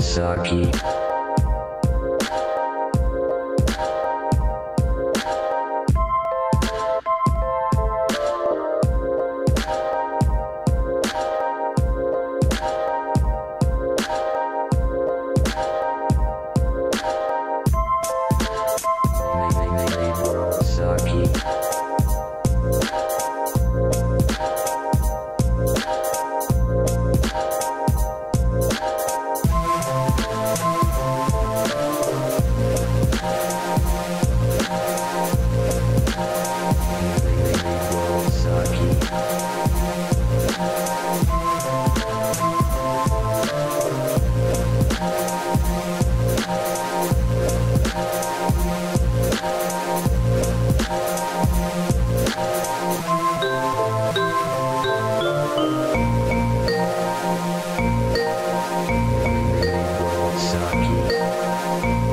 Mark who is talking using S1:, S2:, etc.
S1: Saki. Música